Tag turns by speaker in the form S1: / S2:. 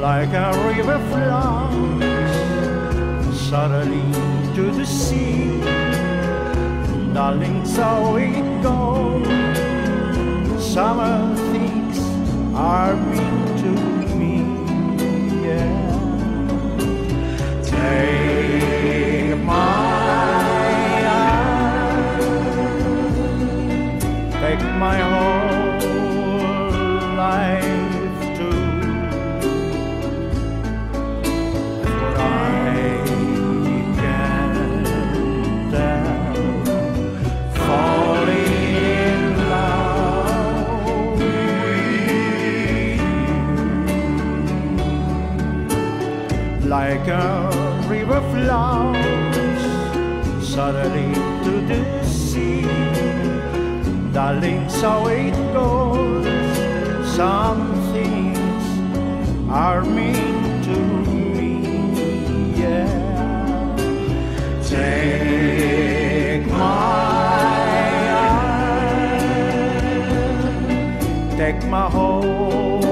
S1: like a river flows suddenly to the sea. Darling, so it goes. Summer things are mean to me. Yeah. Take my hand, take my whole life like a river flows suddenly to the sea. Darling, so it goes. Some things are mean to me. Yeah. Take my hand, take my whole